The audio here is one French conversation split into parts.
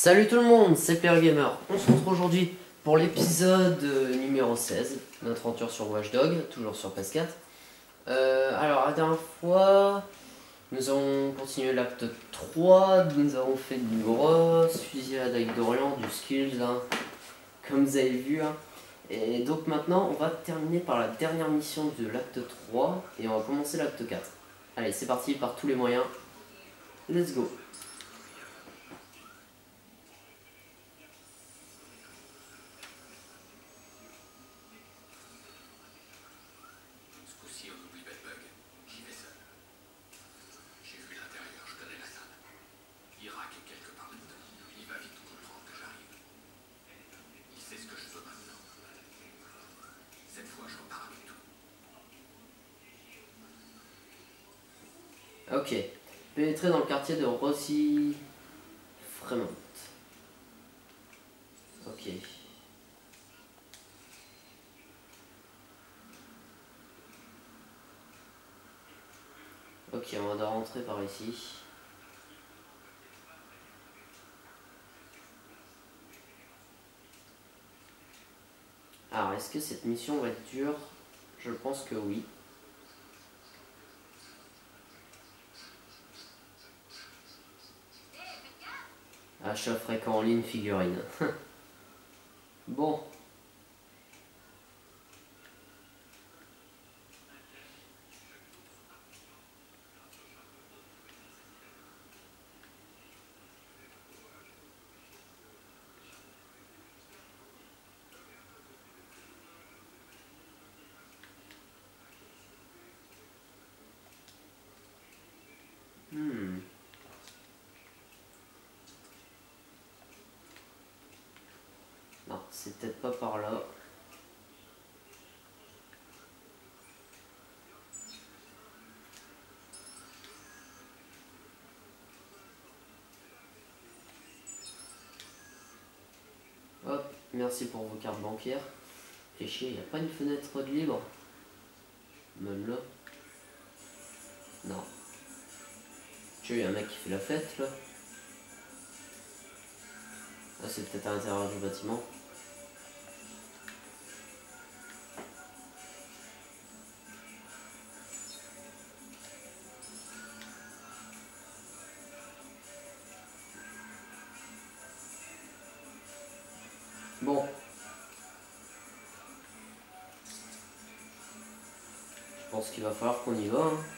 Salut tout le monde, c'est Player Gamer. On se retrouve aujourd'hui pour l'épisode euh, numéro 16, notre aventure sur Watchdog, toujours sur PS4. Euh, alors, la dernière fois, nous avons continué l'acte 3, nous avons fait du grosse fusillade avec d'Orient, du skills, hein, comme vous avez vu. hein. Et donc maintenant, on va terminer par la dernière mission de l'acte 3 et on va commencer l'acte 4. Allez, c'est parti par tous les moyens. Let's go. Ce coup-ci, on oublie Bedbug. J'y vais seul. J'ai vu l'intérieur, je connais la salle. Irak est quelque part là-dedans. Il va vite comprendre que j'arrive. Il sait ce que je veux maintenant. Cette fois, je repars avec tout. Ok. Pénétrer dans le quartier de Rossi Fremont. Ok. Ok, on va rentrer par ici. Alors, est-ce que cette mission va être dure? Je pense que oui. Achat fréquent en ligne figurine. bon. Hmm. Non, c'est peut-être pas par là. Hop, merci pour vos cartes bancaires. Fait chier, y a pas une fenêtre de libre Même là. Non. Tu vois, y a un mec qui fait la fête là. Ah, c'est peut-être à l'intérieur du bâtiment. Pense qu'il va falloir qu'on y va. hein.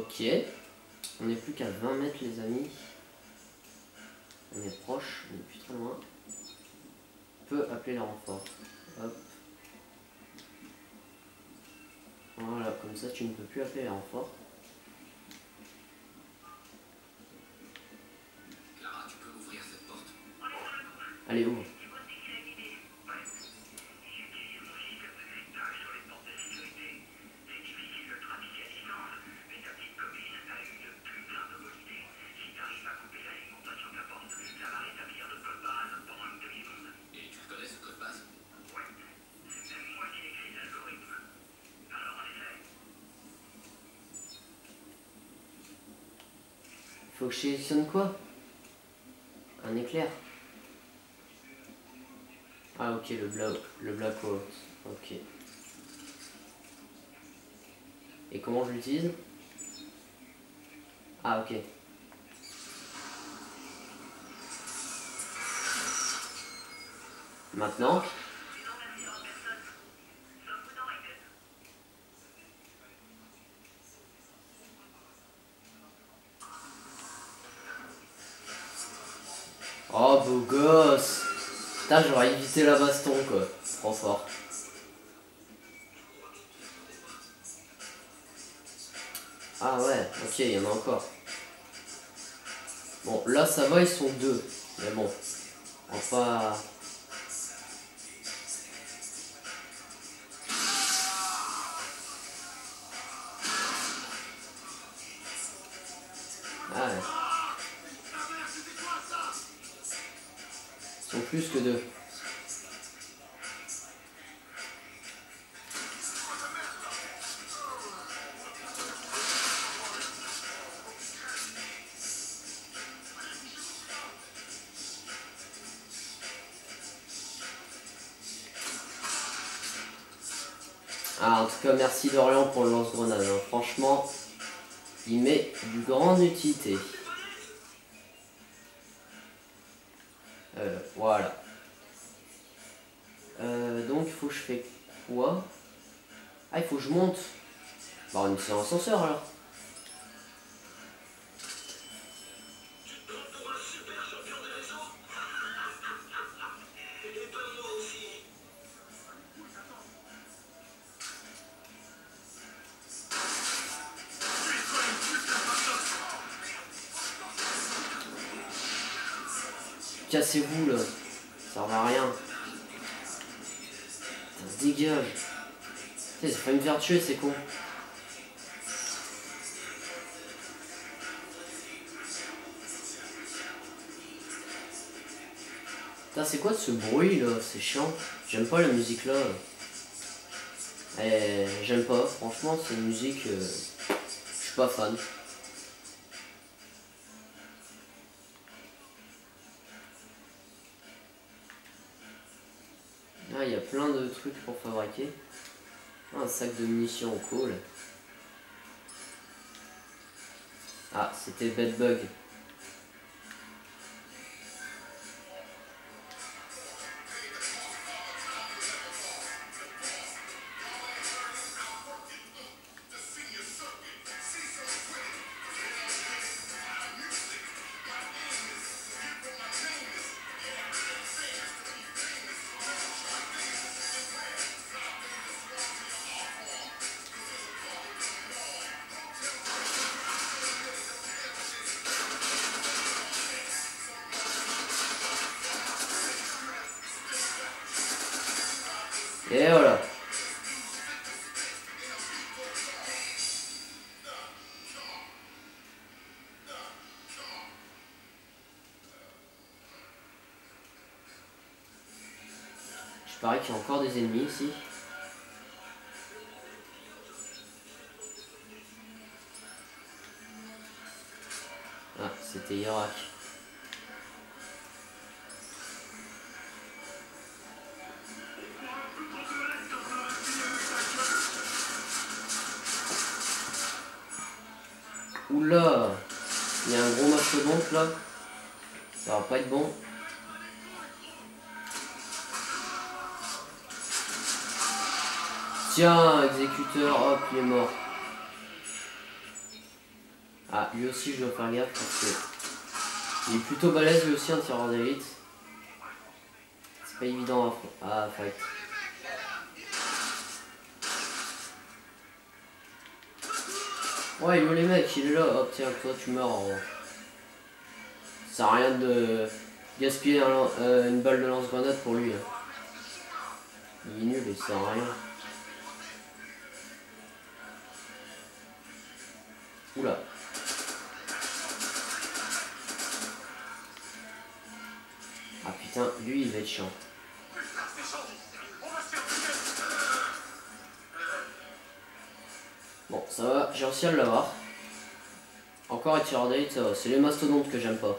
Ok. On n'est plus qu'à 20 mètres les amis. On est proche, on est plus très loin. On peut appeler les renforts. Voilà, comme ça tu ne peux plus appeler les renforts. Faut que je sélectionne quoi? Un éclair. Ah ok, le black, le blackout. Ok. Et comment je l'utilise? Ah ok. Maintenant? Bon, là, ça va, ils sont deux. Mais bon, on va pas... Ah, en tout cas, merci Dorian pour le lance-grenade. hein. Franchement, il met du grande utilité. Euh, voilà. Euh, donc, il faut que je fais quoi? Ah, il faut que je monte. Bah, on est en ascenseur alors. Cassez-vous là. Ça sert rien. Putain, dégage. Putain, ça fait me faire tuer, c'est con. C'est quoi ce bruit là? C'est chiant. J'aime pas la musique là. Eh, j'aime pas. Franchement, c'est une musique. euh, Je suis pas fan. Pour fabriquer. Un sac de munitions, cool. Ah, c'était Bedbug. Et voilà. Je parie qu'il y a encore des ennemis ici. Ah, c'était Irak. Là. Ça va pas être bon. Tiens, exécuteur, hop, il est mort. Ah, lui aussi je dois faire gaffe parce que il est plutôt balèze lui aussi un tireur d'élite. C'est pas évident à, à fight. Ouais, il où les mecs, il est là. Hop, tiens, toi tu meurs. en- Ça sert à rien de gaspiller euh, une balle de lance-grenade pour lui. hein. Il est nul, il sert à rien. Oula. Ah putain, lui il va être chiant. Bon, ça va, j'ai réussi à l'avoir. Encore d'élite, ça va. C'est les mastodontes que j'aime pas.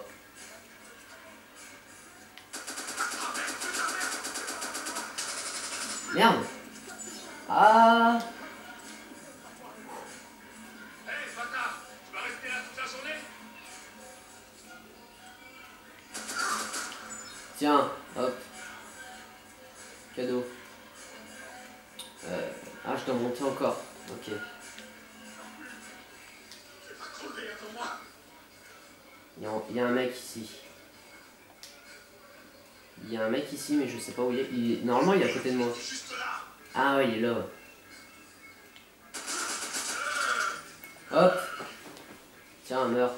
La journée Tiens, hop. cadeau. Euh, ah, je dois monter encore. Ok. Il y a un mec ici. Il y a un mec ici, mais je sais pas où il est. Il Normalement, il est à côté de moi. Ah ouais, il est là. Hop. Tiens, meurs.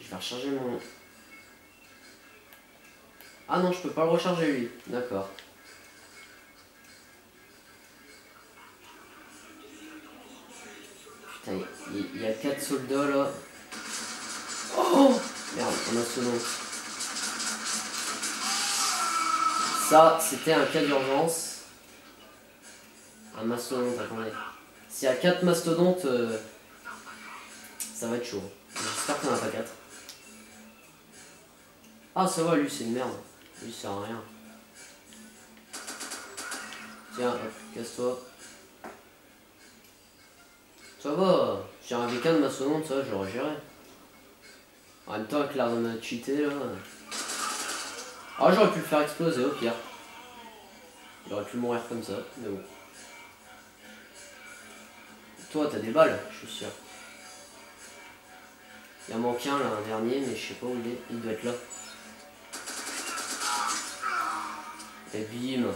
Je vais recharger mon... Ah non, je peux pas le recharger lui. D'accord. Putain, il il y, a 4 soldats là. Nom. Ça, c'était un cas d'urgence. Un mastodonte, attendez. S'il y a 4 mastodontes, euh, ça va être chaud. J'espère qu'on en a pas 4. Ah, ça va, lui, c'est une merde. Lui, il sert à rien. Tiens, casse-toi. Ça va, j'ai un V4 de mastodonte, ça, j'aurais géré. En même temps, avec l'arme cheatée, là. Ah, j'aurais pu le faire exploser au pire. Il aurait pu mourir comme ça, mais bon. Toi, t'as des balles, je suis sûr. Il y en manque un là, un dernier, mais je sais pas où il est. Il doit être là. Et bim.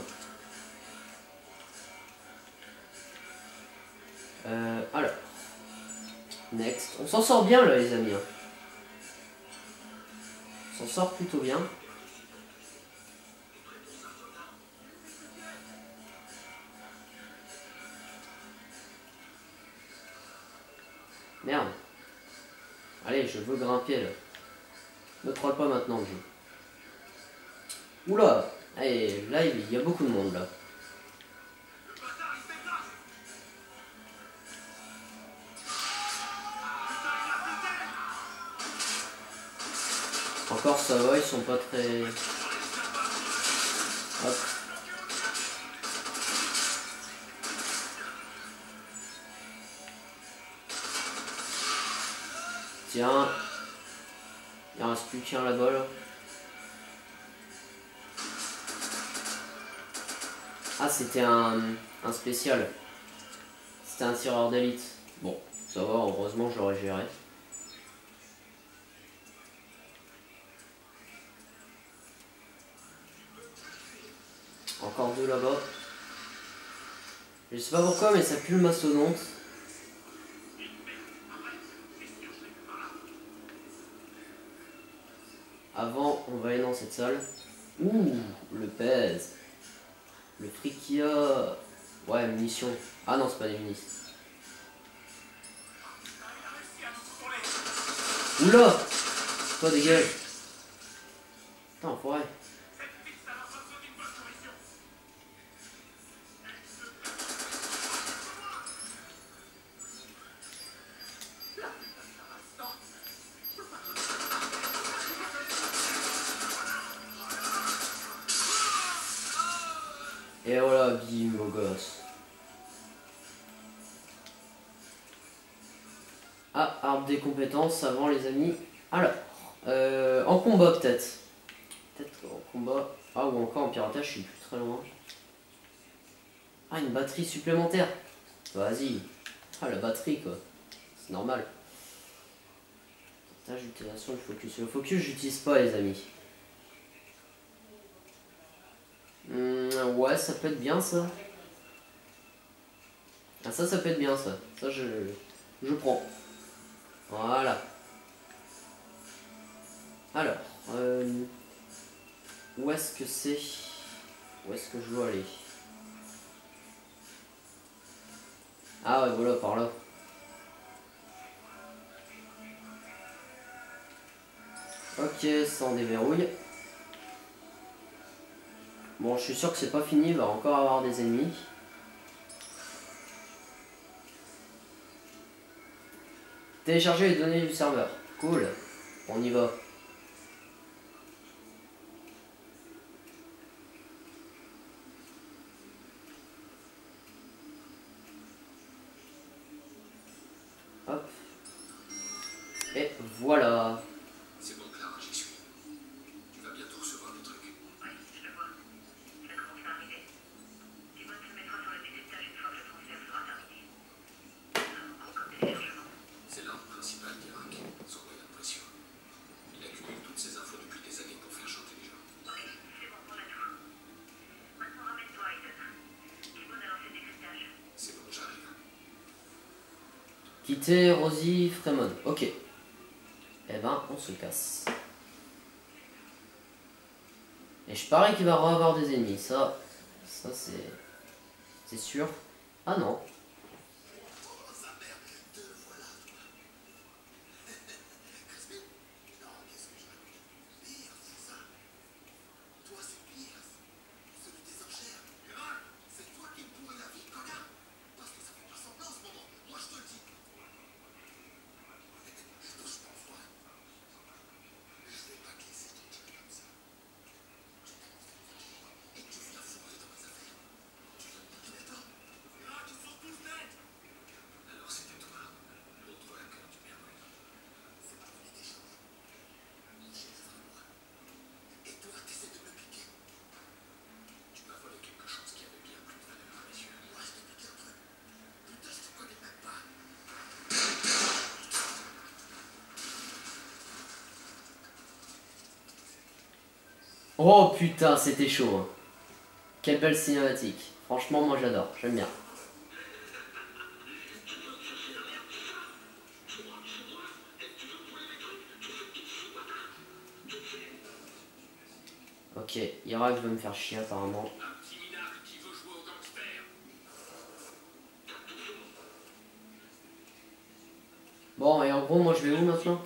Euh, alors. Next. On s'en sort bien là, les amis. hein. S'en sort plutôt bien. Merde. Allez, je veux grimper là. Ne troll pas maintenant le jeu. Oula Allez, là il y a beaucoup de monde là. Ça va, ils sont pas très... Hop. Tiens. Il en reste plus qu'un là-bas là. Ah c'était un, un spécial. C'était un tireur d'élite. Bon, ça va, heureusement je l'aurais géré. Là-bas. Je sais pas pourquoi mais ça pue le mastodonte. Avant, on va aller dans cette salle. Ouh, le pèse. Le fric qu'il y a. Ouais, munitions. Ah non, c'est pas des munitions. Oula Toi, dégage. Putain, enfoiré. Avant les amis. Alors, euh, en combat peut-être. Peut-être en combat. Ah, ou encore en piratage, je suis plus très loin. Ah, une batterie supplémentaire. Vas-y. Ah, la batterie quoi. C'est normal. Focus. Le focus, j'utilise pas les amis. Hmm, ouais, ça peut être bien ça. Ah, ça, ça peut être bien ça. Ça, je, je prends. Voilà. Alors, euh, où est-ce que c'est? Où est-ce que je dois aller? Ah ouais, voilà, par là. Ok, ça en déverrouille. Bon, je suis sûr que c'est pas fini, il va encore avoir des ennemis. Télécharger les données du serveur. Cool. On y va. Hop. Et voilà. C'est bon, Clara, j'y suis. Tu vas bientôt recevoir des trucs. Quitter Rosie Fremont. Ok. Eh ben, on se casse. Et je parie qu'il va avoir des ennemis. Ça, ça c'est... C'est sûr. Ah non. Toi, c'est Pierce, celui des enchères. C'est toi qui me pourris la vie, connard Parce que ça fait pas semblant en ce moment, moi je te le dis. Touche pas, enfoiré. Je vais pas te laisser tranquille comme ça. Et tu viens fourrer dans mes affaires. Tu veux me dire d'accord Ah, ils sont tous nets Alors c'était toi, l'autre vainqueur du merveille. C'est pas donné d'échange. J'ai besoin de moi. Et toi, t'essaies de me piquer tu m'as volé quelque chose qui avait bien plus de valeur à mes yeux. Moi, je t'ai piqué un truc. Putain, je te connais même pas. Oh putain, c'était chaud. hein. Quelle belle cinématique. Franchement, moi j'adore. J'aime bien. Ok, Irak veut me faire chier apparemment. Qui. Bon, et en gros, moi je vais où maintenant?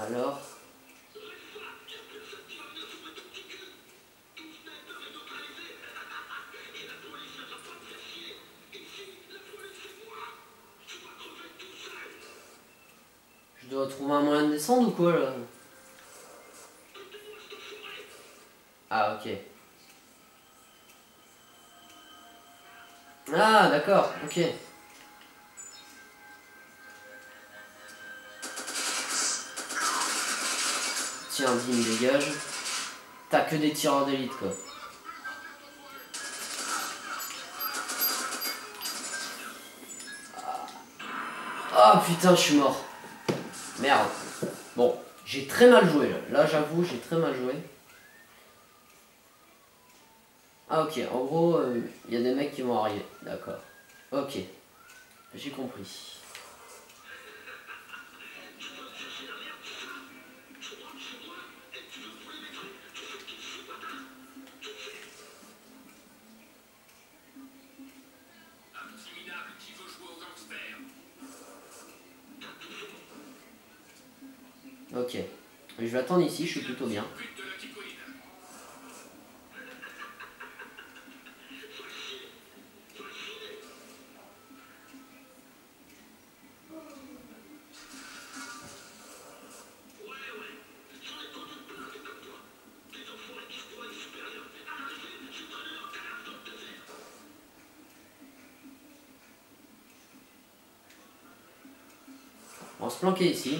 Alors. Je dois trouver un moyen de descendre ou quoi là Ah ok. Ah d'accord, ok. Tiens, Dim, dégage. T'as que des tireurs d'élite, quoi. Ah putain, je suis mort. Merde. Bon, j'ai très mal joué là. Là, j'avoue, j'ai très mal joué. Ah ok, en gros, il y a des mecs qui vont arriver. D'accord. Ok. J'ai compris. Je suis plutôt bien. On va se planquer ici.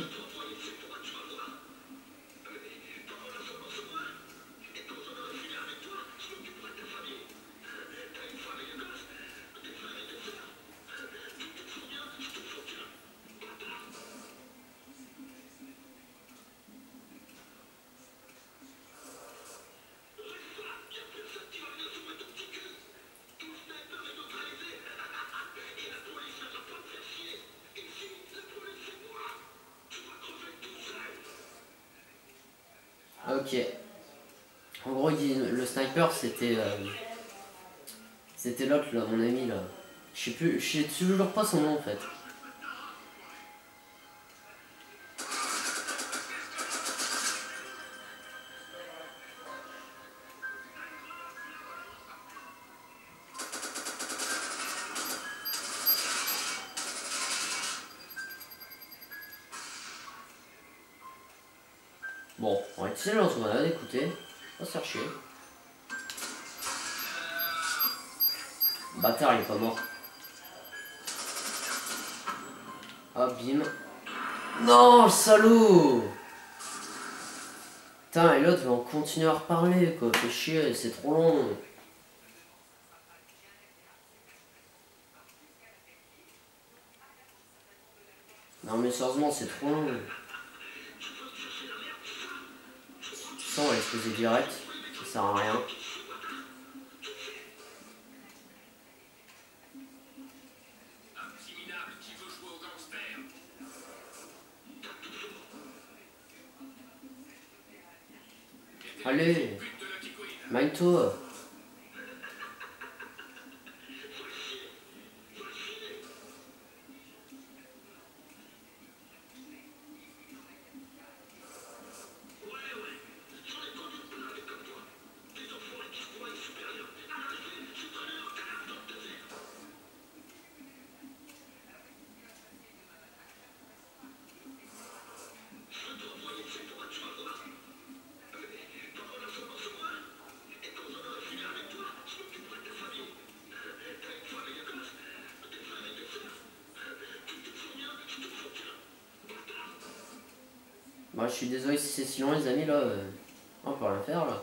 Ok. En gros, le sniper, c'était. euh, C'était l'autre, mon ami, là. Je sais plus, je sais toujours pas son nom, en fait. Putain, et l'autre va en continuer à reparler, quoi. Fais chier, c'est trop long. Non mais sérieusement, c'est trop long. Ça, on va direct. Ça sert à rien. tour. je suis désolé si c'est si long les amis là, euh, on peut rien faire là.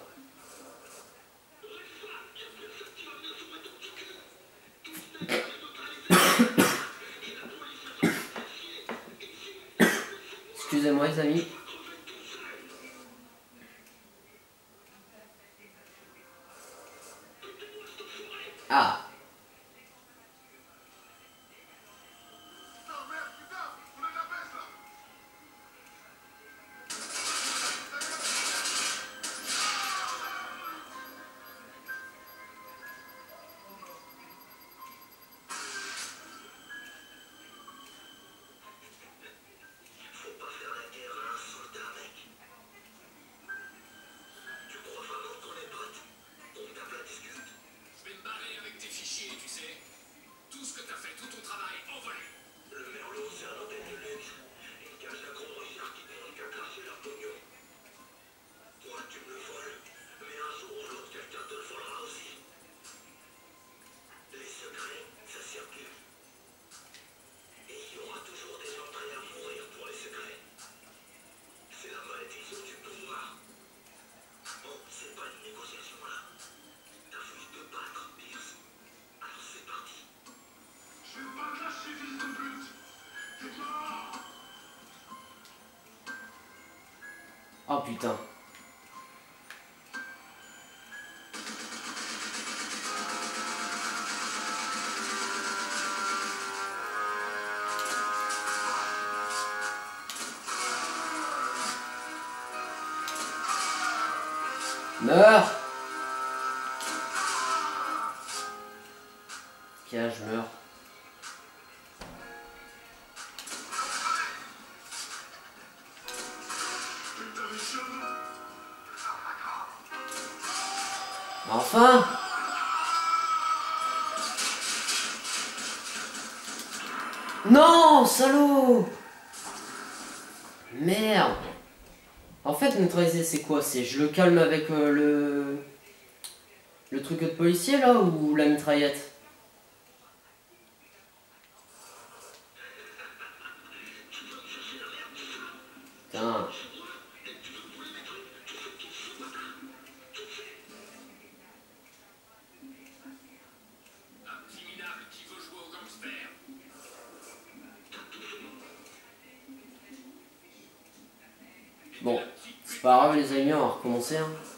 putain. Meurs Tiens, je meurs? Non, salaud. Merde. En fait, neutraliser, c'est quoi? C'est je le calme avec euh, le... Le truc de policier, là, ou la mitraillette? concerne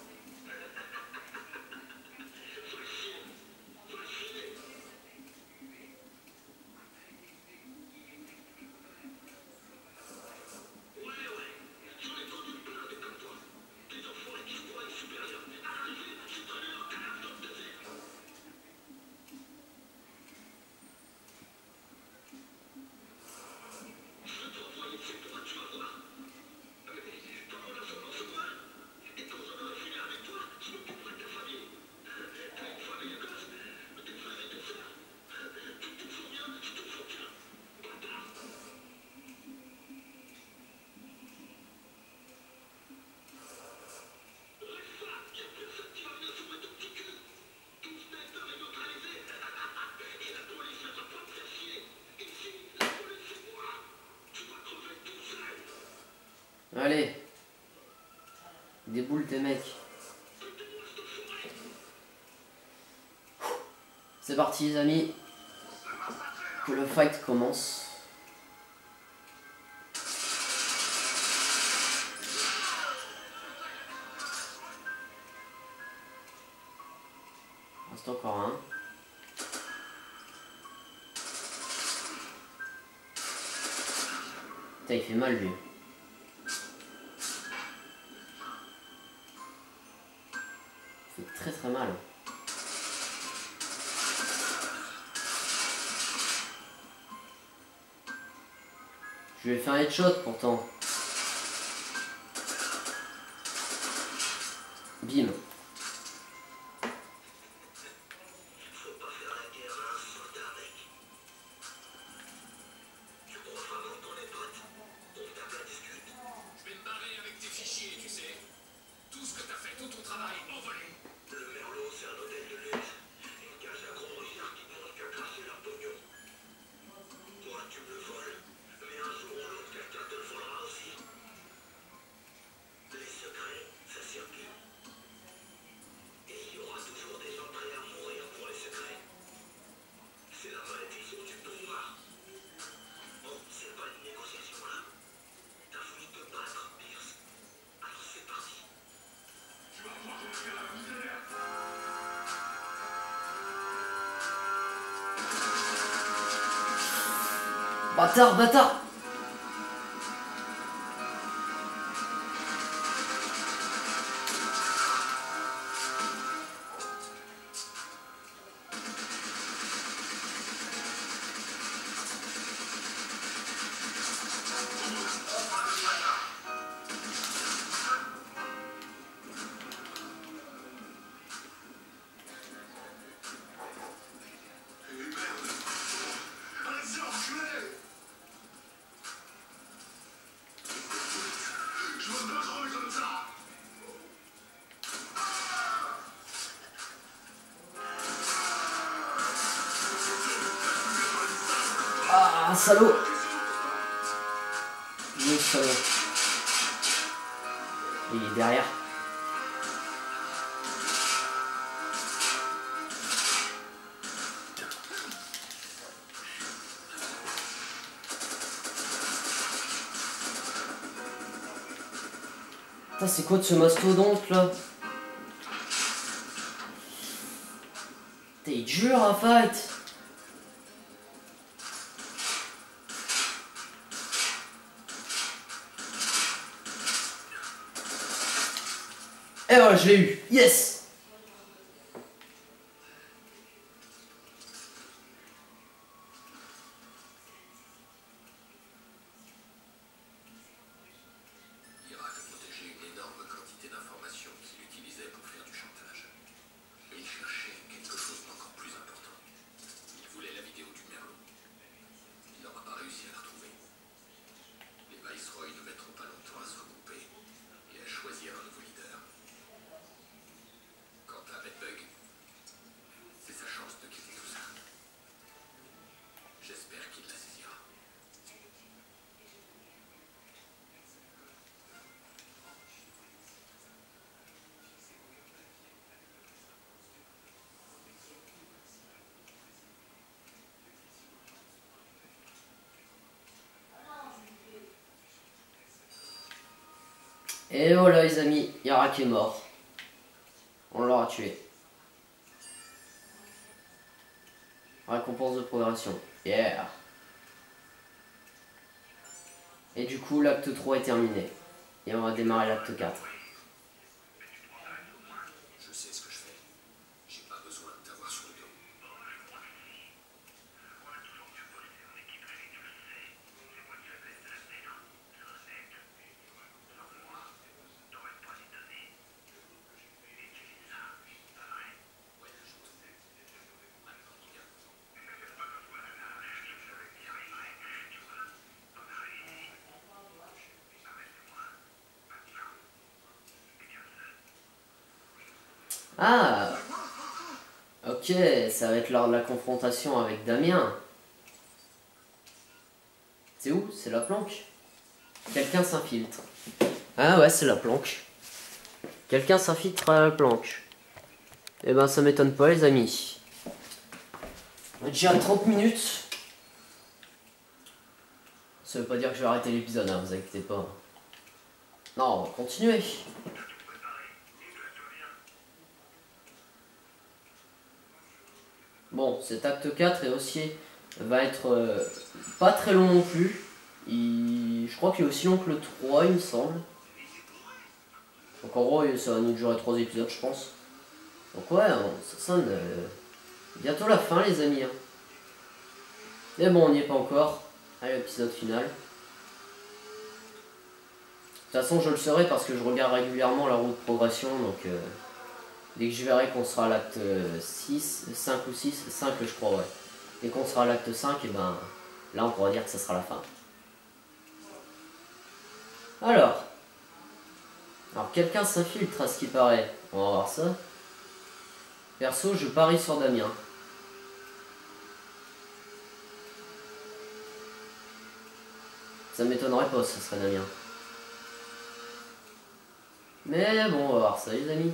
Allez. Déboule tes mecs. C'est parti les amis. Que le fight commence. Reste encore un. Putain, il fait mal lui. un headshot pourtant. Bim. 走吧，走。un salaud salaud. Il est derrière. c'est quoi de ce mastodonte là? T'es dur à fight Eh je l'ai eu. Yes Et voilà les amis, Yarak est mort. On l'aura tué. Récompense de progression. Yeah. Et du coup, l'acte 3 est terminé. Et on va démarrer l'acte 4. Ah Ok, ça va être lors de la confrontation avec Damien. C'est où? C'est la planque? Quelqu'un s'infiltre. Ah ouais, c'est la planque. Quelqu'un s'infiltre à la planque. Eh ben, ça m'étonne pas, les amis. On est déjà à 30 minutes. Ça veut pas dire que je vais arrêter l'épisode, hein, vous inquiétez pas. Non, on va continuer. Cet acte 4 est aussi va être euh, pas très long non plus. Il- Je crois qu'il est aussi long que le 3, il me semble. Donc en gros, ça va nous durer 3 épisodes, je pense. Donc ouais, on- ça sonne euh, bientôt la fin, les amis. hein. Mais bon, on n'y est pas encore. Allez, l'épisode final. De toute façon, je le saurai parce que je regarde régulièrement la route de progression. Donc, euh, dès que je verrai qu'on sera à l'acte 6, 5 ou 6, 5 je crois, ouais. Dès qu'on sera à l'acte 5, et ben là, on pourra dire que ça sera la fin. Alors. Alors, quelqu'un s'infiltre à ce qui paraît. On va voir ça. Perso, je parie sur Damien. Ça m'étonnerait pas, ce serait Damien. Mais bon, on va voir ça, les amis.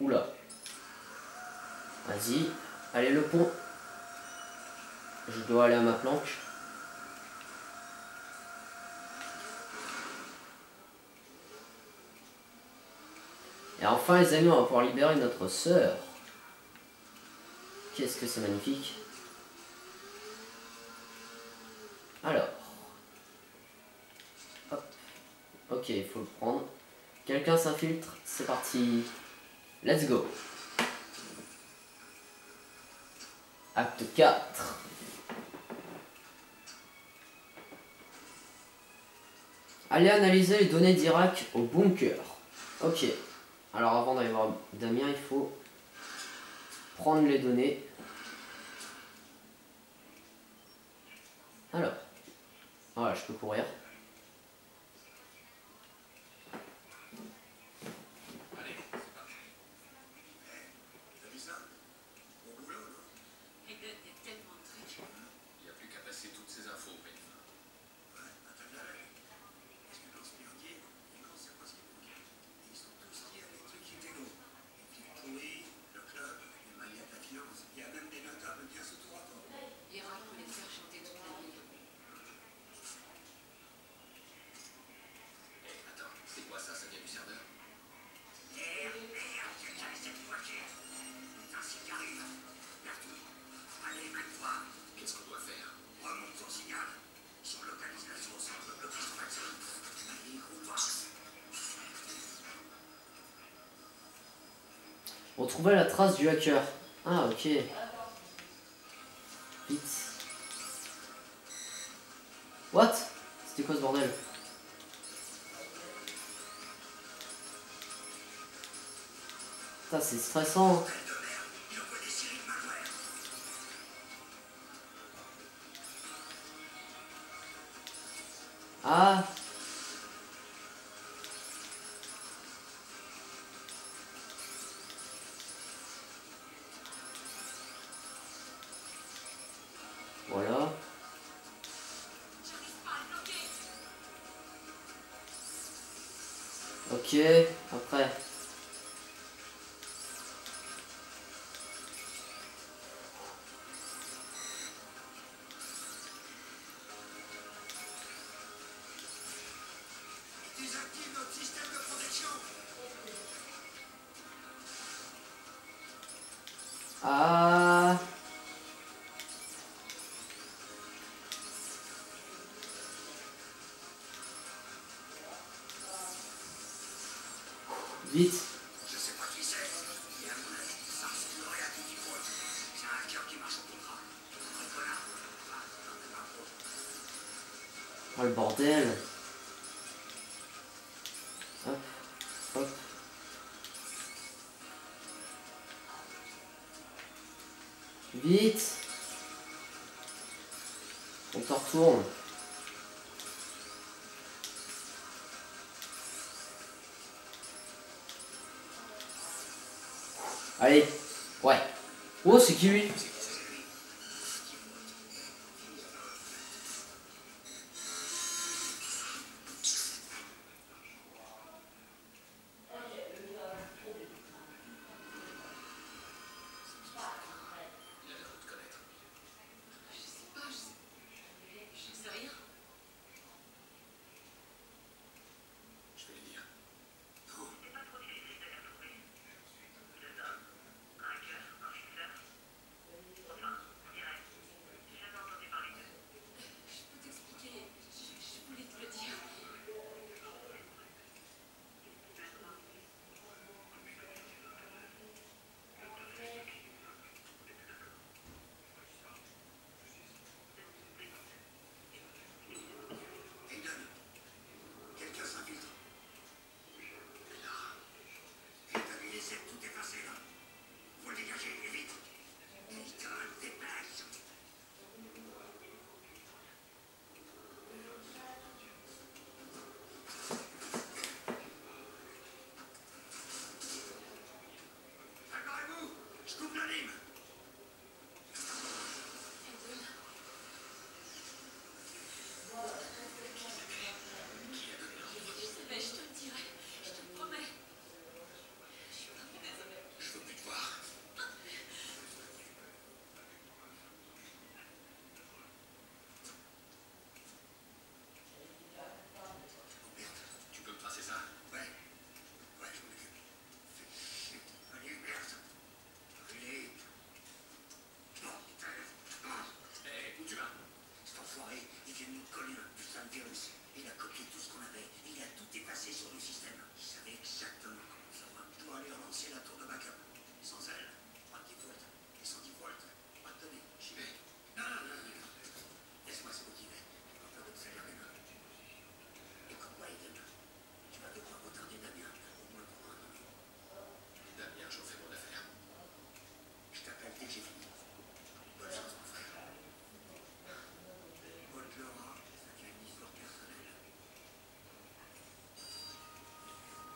Oula. Allez, le pont. Je dois aller à ma planque. Et enfin, les amis, on va pouvoir libérer notre sœur. Qu'est-ce que c'est magnifique. Alors. Hop. Ok, il faut le prendre. Quelqu'un s'infiltre. C'est parti. Let's go. Acte 4. Allez analyser les données d'Irak au bunker. Ok. Alors avant d'aller voir Damien, il faut prendre les données. Alors. Voilà, je peux courir. Retrouver la trace du hacker. Ah, ok. Vite. What? C'était quoi ce bordel? Putain, c'est stressant. Ok, Vite Je sais pas qui c'est. Mais à mon avis, ça ressemblerait à Kiki Paul. C'est un hacker qui marche au contrat. Un connard. Oh le bordel Allez. Ouais. Oh, c'est qui lui?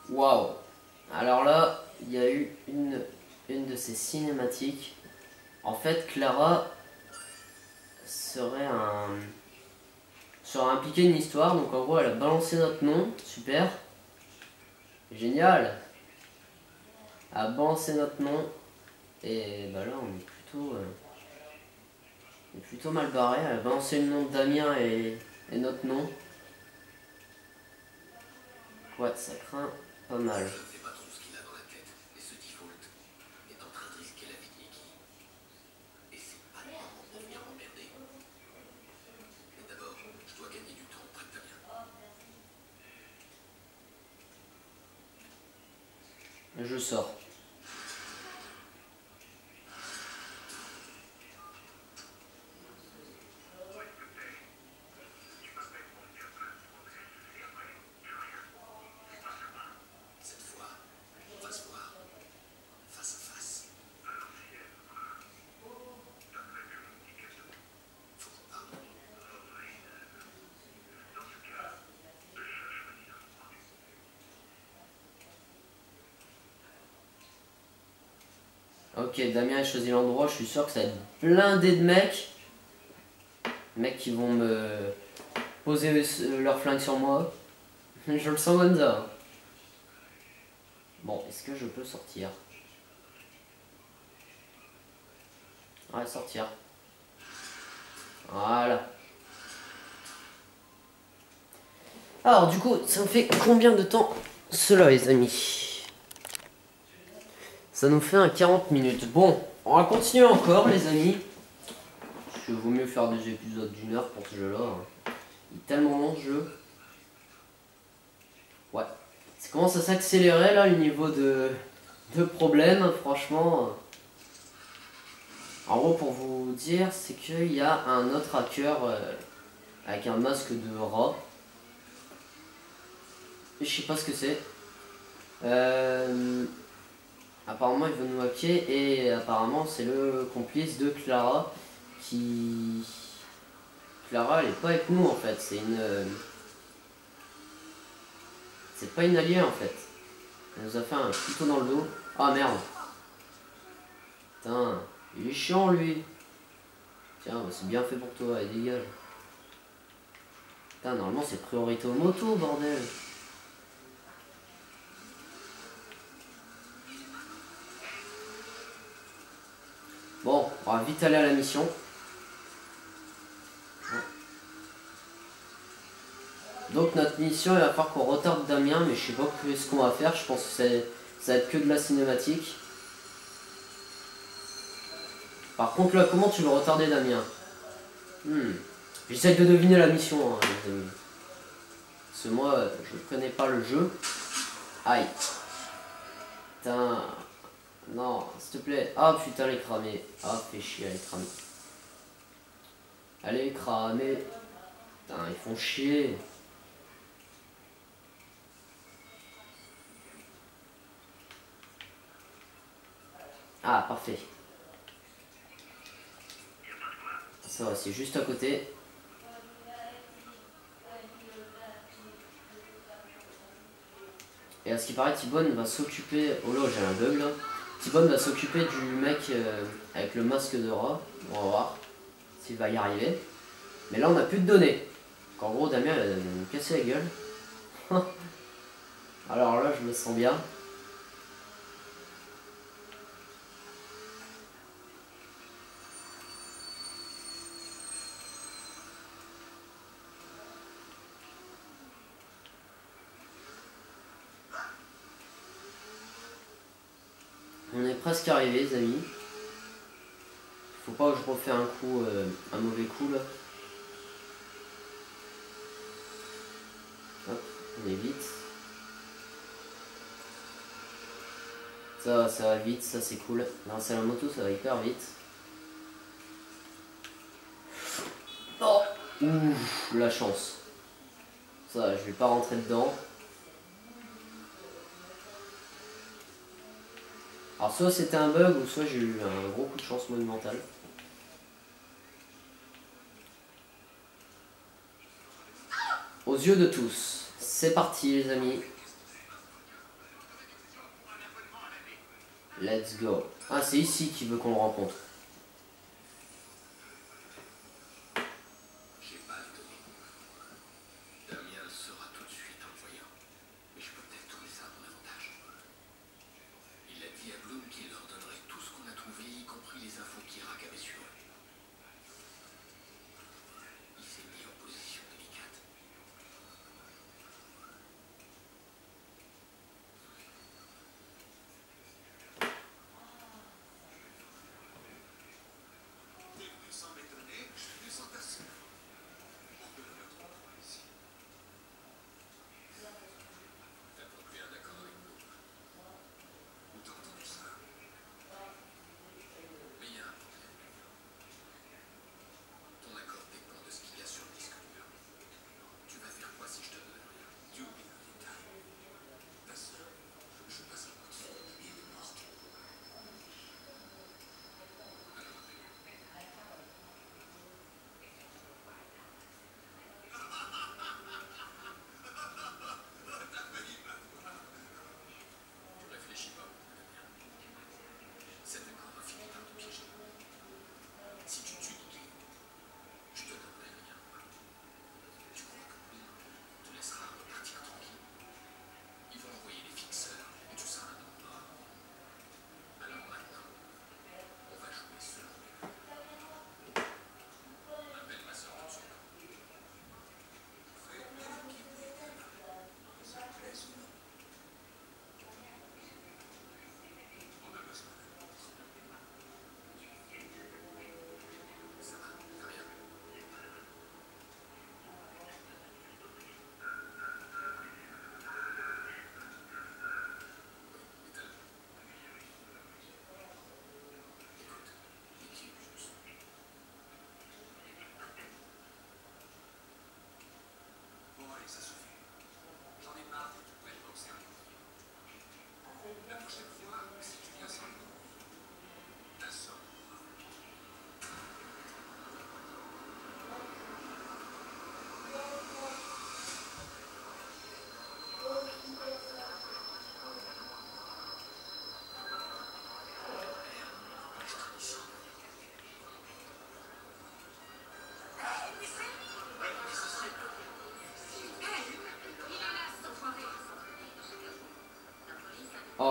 Waouh Alors là, il y a eu une, une de ces cinématiques. En fait, Clara serait un serait impliquée une histoire. Donc en gros, elle a balancé notre nom. Super. Génial. Elle a balancé notre nom. Et bah là, on est plutôt... euh, est plutôt mal barré. Elle a balancé le nom de Damien et, et notre nom. Ouais, ça craint pas mal. Je ne sais pas trop ce qu'il a dans la tête, mais ce default est en train de risquer la vie de Nikki. Et c'est pas le moment pour venir m'emmerder. Mais d'abord, je dois gagner du temps auprès de Damien. Je sors. Cette fois, on va se voir face à face. Faut qu'on parle. Ok, Damien a choisi l'endroit, je suis sûr que ça va être blindé de mecs. Mecs qui vont me poser le- leur flingue sur moi. Je le sens comme ça. Bon, est-ce que je peux sortir? Ouais, sortir. Voilà. Alors, du coup, ça me fait combien de temps cela, les amis? Ça nous fait un 40 minutes. Bon, on va continuer encore, les amis. Parce que vaut mieux faire des épisodes d'une heure pour ce jeu-là. hein. Il est tellement long, ce jeu. Ouais. Ça commence à s'accélérer, là, le niveau de, de problèmes, franchement. En gros, pour vous dire, c'est qu'il y a un autre hacker euh, avec un masque de rat. Je sais pas ce que c'est. Euh, apparemment, il veut nous hacker et apparemment, c'est le complice de Clara qui. Clara, elle est pas avec nous en fait. C'est une. euh, C'est pas une alliée en fait. Elle nous a fait un couteau dans le dos. Ah merde. Putain, il est chiant lui. Tiens, bah, c'est bien fait pour toi, et dégage. Putain, normalement c'est priorité aux motos, bordel. Bon, on va vite aller à la mission. Donc notre mission, il va falloir qu'on retarde Damien, mais je sais pas ce qu'on va faire. Je pense que ça va être que de la cinématique. Par contre là, comment tu veux retarder Damien? Hmm. J'essaie de deviner la mission, hein, amis. Parce que moi, euh, je connais pas le jeu. Aïe. Putain. Non, s'il te plaît. Ah putain, elle est cramée. Ah, fais chier, elle est cramée. Elle est cramée. Putain, ils font chier. Ah, parfait. Ça va, c'est juste à côté. Et à ce qui paraît, Tibone va s'occuper. Oh là, j'ai un bug là. Tibone va s'occuper du mec euh, avec le masque de rat. On va voir s'il va y arriver. Mais là, on n'a plus de données. En gros, Damien il nous casser la gueule. Alors là, je me sens bien. On arrivé, les amis. Faut pas que je refais un coup, euh, un mauvais coup là. Hop, on est vite. Ça, ça va vite, ça c'est cool. Grâce à la moto, ça va hyper vite. Oh Ouf, la chance. Ça, je vais pas rentrer dedans. Alors soit c'était un bug ou soit j'ai eu un gros coup de chance monumental. Aux yeux de tous, c'est parti les amis. Let's go. Ah c'est ici qu'il veut qu'on le rencontre.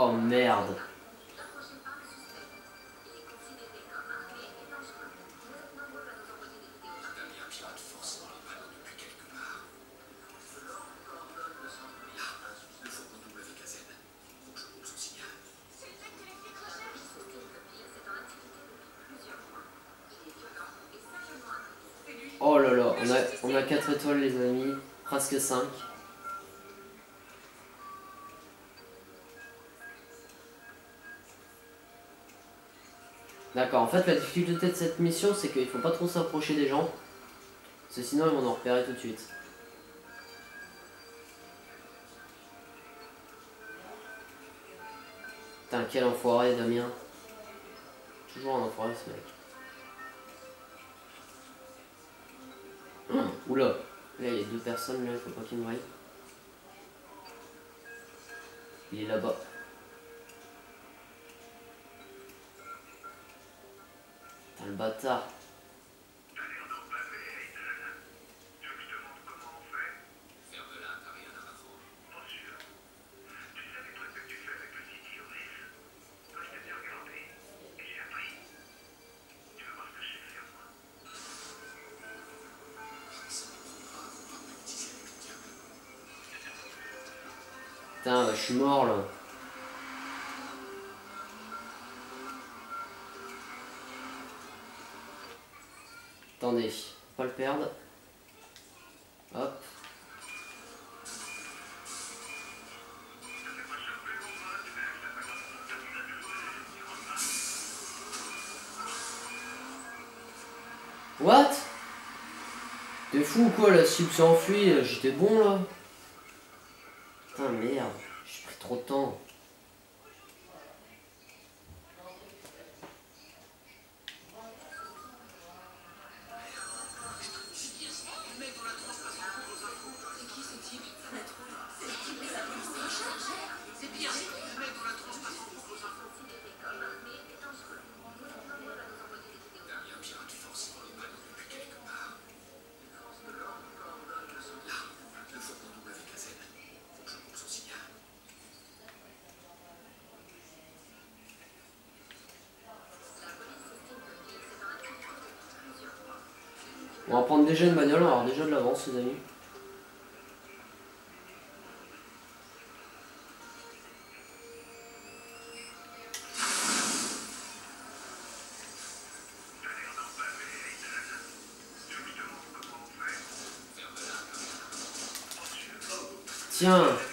Son signal. Oh là là, on a, on a 4 étoiles les amis, presque 5. D'accord, en fait la difficulté de cette mission c'est qu'il faut pas trop s'approcher des gens. Parce que sinon ils vont nous repérer tout de suite. Putain quel enfoiré Damien. Toujours un enfoiré ce mec. Oh, Oula, là il y a deux personnes là, faut pas qu'ils me voient. Il est là-bas. Bâtard. T'as l'air d'en baver, Hayden. Tu veux que je te montre comment on fait Ferme-la, t'as rien à m'apprendre. Pas sûr. Tu sais les trucs que tu fais avec le City Oris Moi, je t'ai bien regardé. Et j'ai appris. Tu veux voir ce faire, moi le. Putain, bah, je suis mort là. Perdre. Hop. What? T'es fou ou quoi la cible euh, j'étais bon là déjà une bagnole, on va avoir déjà de l'avance les amis. T'as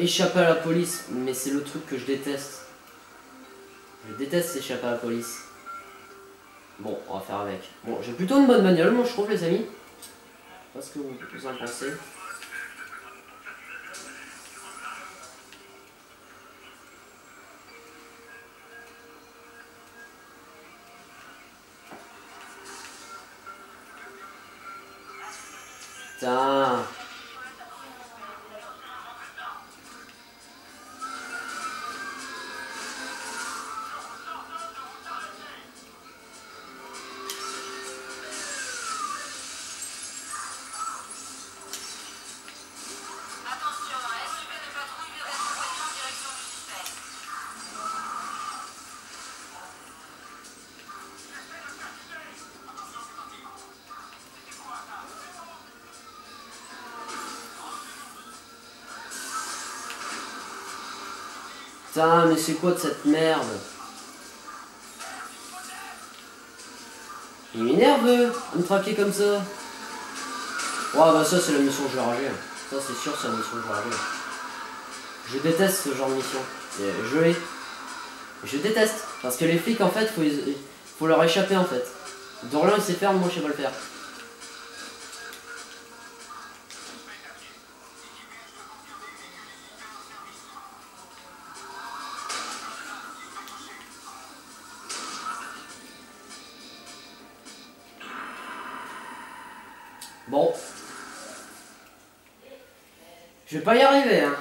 échapper à la police, mais c'est le truc que je déteste. Je déteste échapper à la police. Bon, on va faire avec. Bon, j'ai plutôt une bonne bagnole, moi je trouve les amis. Je sais pas ce que vous en pensez. Putain. Putain, mais c'est quoi de cette merde Il m'énerve eux, à me traquer comme ça. Ouais, bah ça c'est la mission que je vais rager. Ça c'est sûr, c'est la mission que je vais. Je déteste ce genre de mission. Je l'ai. Je déteste. Parce que les flics en fait, faut, faut leur échapper en fait. Dorlin il sait faire, moi je sais pas le faire. Je vais pas y arriver, hein.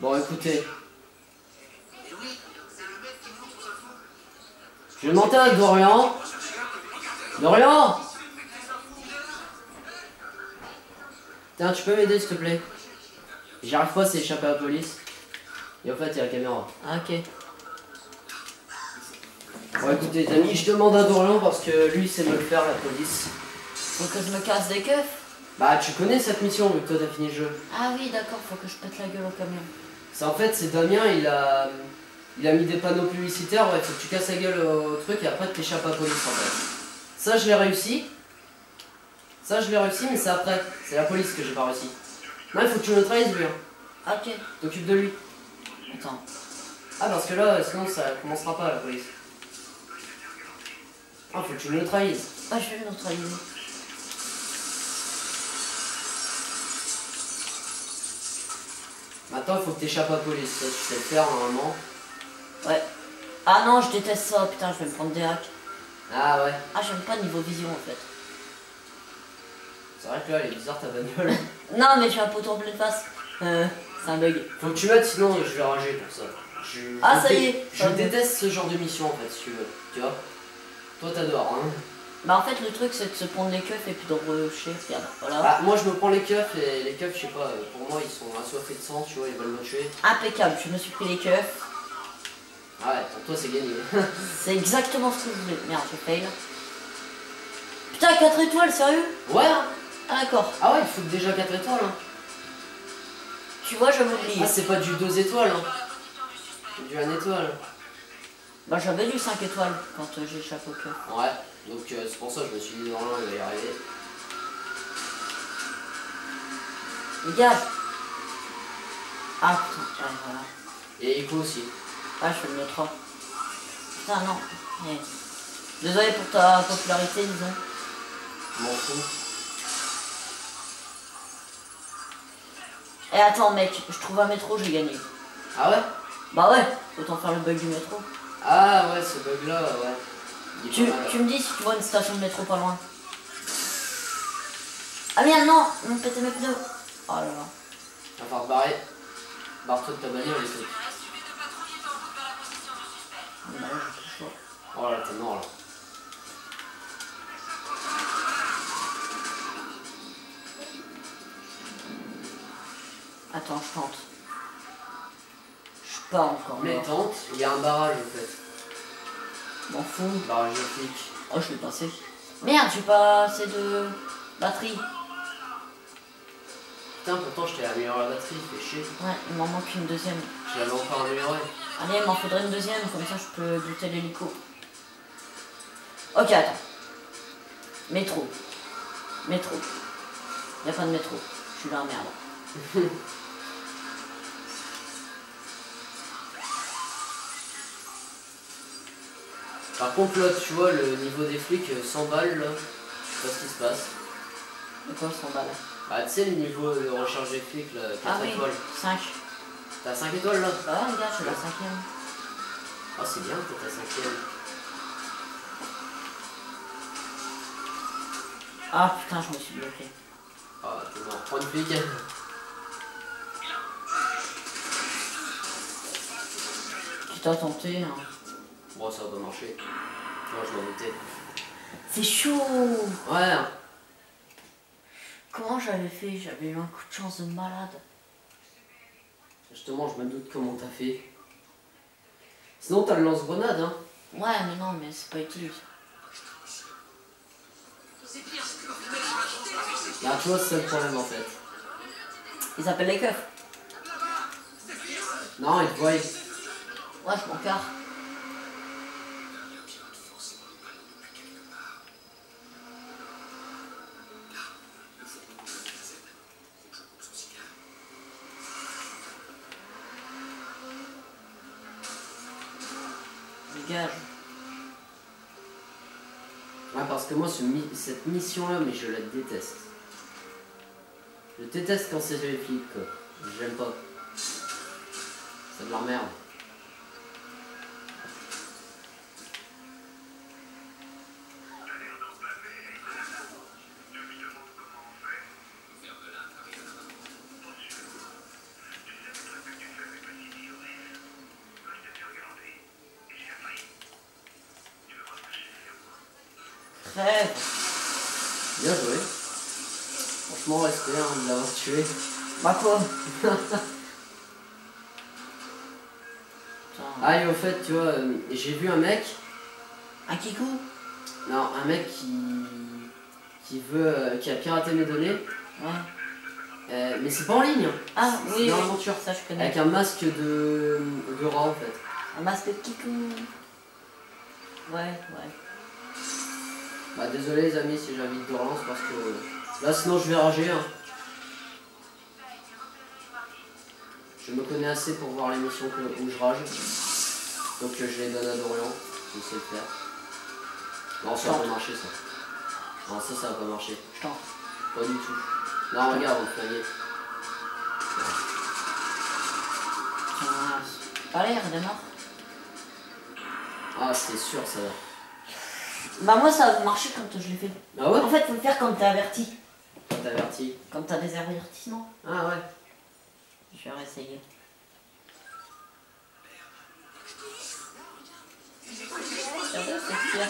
Bon, écoutez. Je vais monter Dorian. Dorian Tiens, tu peux m'aider, s'il te plaît? J'arrive pas à s'échapper à la police. Et en fait, il y a la caméra. Ah, ok. Bon, écoutez, les amis, je demande à Dorian parce que lui, il sait me le faire, la police. Faut que je me casse des keufs. Bah, tu connais cette mission vu que toi t'as fini le jeu. Ah oui, d'accord, faut que je pète la gueule au camion. C'est en fait, c'est Damien, il a, il a mis des panneaux publicitaires, ouais, faut que tu casses la gueule au truc et après t'échappes à la police en fait. Ça, je l'ai réussi. Ça, je l'ai réussi, mais c'est après. C'est la police que j'ai pas réussi. Non, il faut que tu le trahisses, lui. Hein. Ok. T'occupes de lui. Attends. Ah, parce que là, sinon, ça commencera pas, la police. Ah, faut que tu le trahisses. Ah, je vais le neutraliser. Maintenant, il faut que t'échappes à police. Ça, tu sais le faire, normalement. Ouais. Ah non, je déteste ça, putain, je vais me prendre des hacks. Ah, ouais. Ah, j'aime pas niveau vision en fait. C'est vrai que là, elle est bizarre, ta bagnole. Non, mais j'ai un poteau en pleine face. Euh, c'est un bug. Faut que tu mettes, sinon je vais rager pour ça. Je, Ah, je ça y est, Je déteste ce genre de mission en fait, si tu veux. Tu vois? Toi t'adores, hein Bah, en fait, le truc, c'est de se prendre les keufs et puis de rusher. Regarde, voilà. Ah, moi je me prends les keufs et les keufs, je sais pas, euh, pour moi ils sont assoiffés de sang, tu vois, ils veulent me tuer. Impeccable, je me suis pris les keufs. Ah ouais, pour toi c'est gagné. C'est exactement ce que je voulais. Merde, j'ai fail. Putain, 4 étoiles, sérieux? Ouais. Ah, d'accord. Ah ouais, il faut déjà 4 étoiles. Hein. Tu vois, je m'oublie. Ah, c'est pas du 2 étoiles, hein. C'est du 1 étoile. Bah, j'avais du 5 étoiles quand euh, j'ai échappé au keuf. Ouais, donc euh, c'est pour ça que je me suis dit, non, non, il va y arriver. Dégage Ah, putain, ouais, voilà. Et Echo aussi. Ah, je fais le neutre. Putain, non. Eh. Désolé pour ta popularité, disons. Je m'en fous. Et attends, mec, je trouve un métro, j'ai gagné. Ah ouais? Bah ouais, autant faire le bug du métro. Ah ouais, ce bug là, ouais. Tu, tu me dis si tu vois une station de métro pas loin. Ah merde, non Non, péter mes pneus Oh là là. Te barrer. Barre-toi de ta bagnole et tout. Pas encore Mais tente, il y a un barrage en fait. M'en fous. Barrage de. Oh, je vais passer. Merde, j'ai pas assez de batterie. Putain, pourtant je t'ai amélioré la batterie, fais chier. Ouais, il m'en manque une deuxième. Je l'avais encore amélioré. Allez, il m'en faudrait une deuxième, comme ça je peux buter l'hélico. Ok, attends. Métro. Métro. Y a pas de métro. Je suis là, merde. Par contre là, tu vois le niveau des flics, euh, 100 balles là. Je sais pas ce qui se passe. De quoi 100 balles Bah tu sais le niveau de recharge des flics là, 4 Ah oui, étoiles. 5. T'as 5 étoiles là Bah ouais, regarde, je suis la cinquième. Ah c'est bien que t'as 5 Ah putain, je me suis bloqué. Ah t'es mort. Prends une flic. Qui t'a tenté, hein. Bon ça va pas marcher. Moi je m'en doutais. C'est chaud Ouais. Comment j'avais fait? J'avais eu un coup de chance de malade. Justement je me doute comment t'as fait. Sinon t'as le lance-grenade hein. Ouais, mais non, mais c'est pas utile. Bah tu vois c'est le problème en fait. Ils appellent les keufs. Non ils voient. Ouais, je m'en Dégage. Ouais, parce que moi, ce cette mission-là, mais je la déteste. Je déteste quand c'est les flics, quoi. J'aime pas. C'est de la merde. Putain. Ah, et au fait, tu vois, euh, j'ai vu un mec, Un kikou non, un mec qui, qui veut, euh, qui a piraté mes données, Ouais. euh, mais c'est pas en ligne, hein. Ah oui, dans l'aventure. ça je connais. Avec un masque de, de rat en fait. Un masque de kikou. Ouais, ouais. Bah désolé les amis si j'invite de relance parce que là sinon je vais rager. Hein. Je me connais assez pour voir l'émission où je rage. Donc euh, je les donne à Dorian, je sais le faire. Non ça va pas marcher ça. Non ça ça va pas marcher. Je tente. Pas du tout. Non regarde on pas l'air, démarre. Ah c'est sûr ça va. Bah moi ça a marché quand je l'ai fait. Ah ouais? En fait faut le faire quand t'es averti. T'avertis. Quand t'as des avertissements. Ah ouais. Je vais réessayer. Regardez, c'est fier.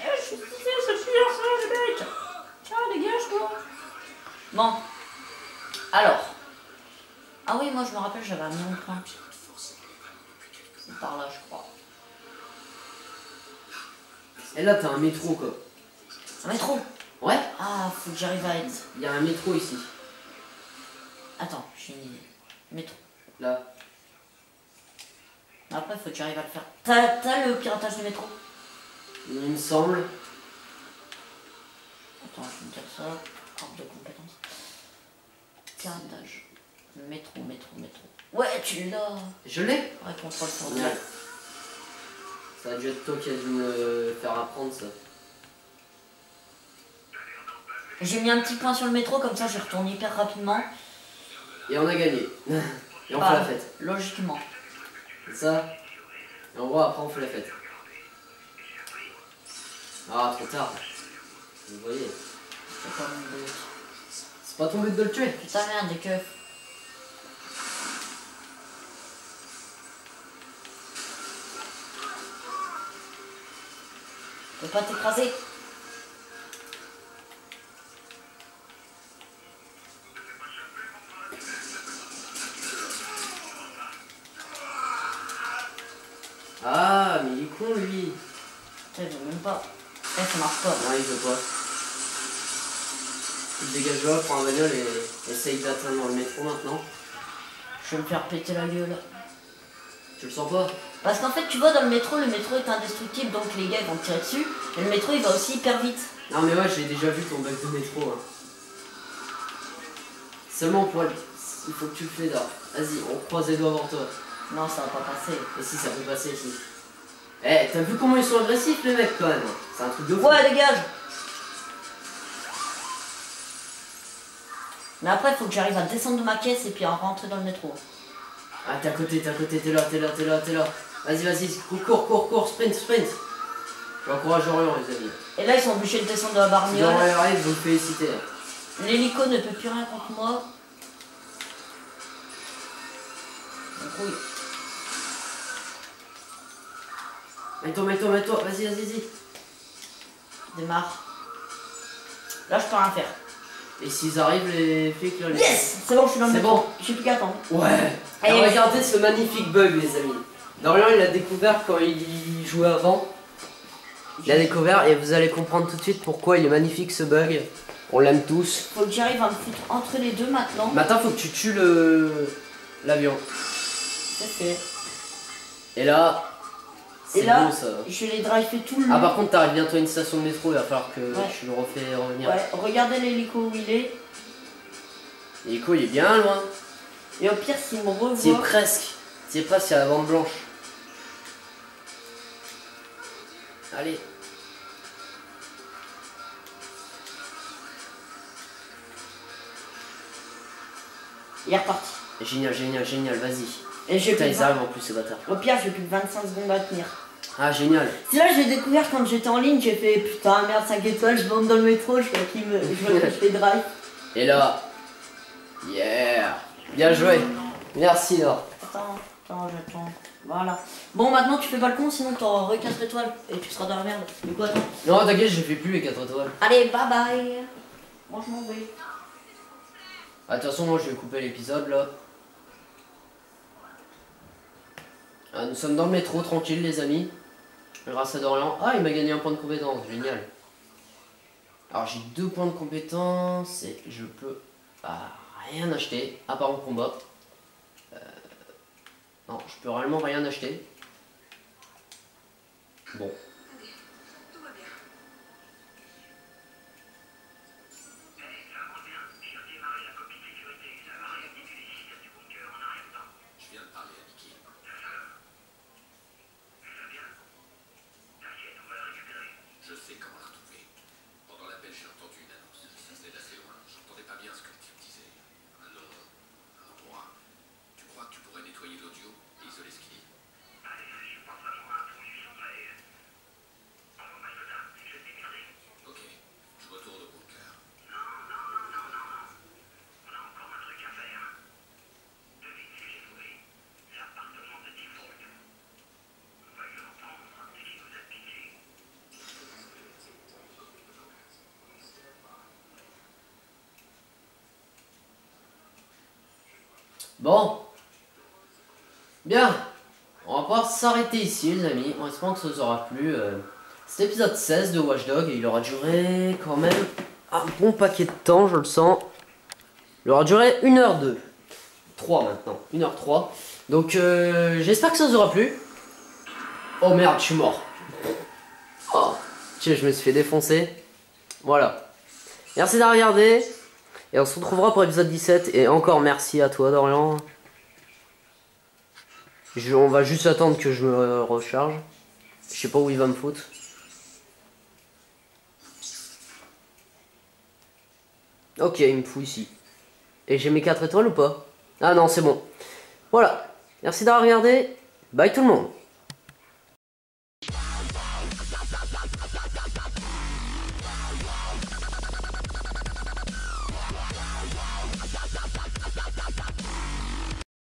Eh, je suis fier, c'est fier, ça, les mecs Tiens, dégage, toi Bon. Alors. Ah oui, moi, je me rappelle, j'avais amené mon train. C'est par là, je crois. Et là t'as un métro quoi. Un métro? Ouais Ah, faut que j'arrive à être... Il y a un métro ici. Attends, j'ai une idée. Métro. Là. Après, faut que j'arrive à le faire. T'as le piratage du métro? Il me semble. Attends, je vais me dire ça. Arbre de compétences. Piratage. Métro, métro, métro. Ouais, tu l'as Je l'ai Ouais, contrôle sur Ouais. Ça a dû être toi qui a dû me faire apprendre ça. J'ai mis un petit point sur le métro, comme ça je retourne hyper rapidement. Et on a gagné. Et on Ah, fait la fête. Logiquement. C'est ça? Et en gros après on fait la fête. Ah trop tard. Vous voyez. C'est pas ton but de le tuer? Putain merde, des keufs. Peux pas t'écraser. Pas. Eh, ça marche pas. Non il veut pas. Il dégage là, prend un bagnole et essaye d'atteindre le métro maintenant. Je vais me faire péter la gueule. Tu le sens pas? Parce qu'en fait, tu vois, dans le métro, le métro est indestructible, donc les gars ils vont tirer dessus. Et le métro il va aussi hyper vite. Non mais ouais j'ai déjà vu ton bug de métro. Hein. Seulement pour le... Il faut que tu le fais là. Vas-y, on croise les doigts avant toi. Non, ça va pas passer. Et si ça peut passer ici. Eh, t'as vu comment ils sont agressifs les mecs quand même C'est un truc de fou. Ouais, dégage Mais après, faut que j'arrive à descendre de ma caisse et puis à rentrer dans le métro. Ah t'es à côté, t'es à côté, t'es là, t'es là, t'es là, t'es là. Vas-y, vas-y, cours, cours, cours, cours, sprint, sprint. J'encourage Orion les amis. Et là, ils sont obligés de descendre de la Si barniole. Orion arrive, vous le félicitez. L'hélico ne peut plus rien contre moi. Donc, oui. Mets-toi, mets-toi, mets-toi, vas-y, vas-y, vas-y. Démarre. Là, je peux rien faire. Et s'ils arrivent les flics là les... Yes C'est bon, je suis dans le C'est bon. J'ai plus qu'à attendre. Ouais Allez, Alors, regardez ce magnifique bug les amis. Dorian il l'a découvert quand il jouait avant. Il a découvert et vous allez comprendre tout de suite pourquoi il est magnifique ce bug. On l'aime tous. Faut que j'arrive à me foutre entre les deux maintenant. Maintenant faut que tu tues le l'avion. C'est fait. Et là, Et c'est là, beau ça. je vais les driver tout le Ah long. par contre t'arrives bientôt à une station de métro, il va falloir que Ouais. tu le refais revenir. Ouais, regardez l'hélico où il est. Nico il est bien loin. Et au pire, s'il me C'est revoit. presque. C'est presque à la bande blanche. Allez. Il est reparti. Génial, génial, génial, vas-y. Et j'ai Putain, plus, ils arrivent en plus ces bâtards. Au pire, j'ai plus de 25 secondes à tenir. Ah génial. C'est là que j'ai découvert quand j'étais en ligne, j'ai fait putain merde 5 étoiles, je monte dans le métro, je vois qui me. Je vois fais drive. Et là. Yeah. Bien joué. Merci Laure. Attends, Attends, j'attends. Voilà. Bon, maintenant tu fais pas le con, sinon t'auras 4 étoiles et tu seras dans la merde. Du coup, attends. Non, t'inquiète, je fais plus les 4 étoiles. Allez, bye bye. Moi, je m'en vais. Ah, De toute façon, moi je vais couper l'épisode là. Ah, nous sommes dans le métro, tranquille les amis. Grâce à Dorian. Ah, il m'a gagné un point de compétence, génial. Alors j'ai deux points de compétence et je peux ah, rien acheter, à part en combat. Euh, non, je peux réellement rien acheter. Bon. Tout va bien. Ça rend bien. J'ai redémarré la copie de sécurité. Ça va réactiver les systèmes du bunker en un rien de temps. Je viens de parler à Mickey. Ça bien T'inquiète, on va le récupérer. Je sais comment la retrouver. Pendant l'appel, j'ai entendu une annonce. Ça venait d'assez loin. J'entendais pas bien ce que le type disait. Un nom, un endroit. Tu crois que tu pourrais nettoyer l'audio et isoler ce qu'il dit Allez, je suis pas vraiment un ton du son, mais... Envoie-moi ça, je vais te démerder. Ok, je retourne au bunker. Non, non, non, non, non, non. On a encore un truc à faire. Devine ce que j'ai trouvé. L'appartement de Default. On va lui reprendre ce qui nous a piqué. Bon. Bien. On va pouvoir s'arrêter ici, les amis. On espère que ça vous aura plu. euh, Cet épisode 16 de Watch Dog, et il aura duré quand même un bon paquet de temps, je le sens. Il aura duré 1h2. 3 maintenant. 1h3. Donc, euh, j'espère que ça vous aura plu. Oh merde, je suis mort. Oh, tiens, je me suis fait défoncer. Voilà. Merci d'avoir regardé. Et on se retrouvera pour l'épisode 17. Et encore merci à toi, Dorian. On va juste attendre que je me recharge. Je sais pas où il va me foutre. Ok, il me fout ici. Et j'ai mes 4 étoiles ou pas? Ah non, c'est bon. Voilà. Merci d'avoir regardé. Bye tout le monde.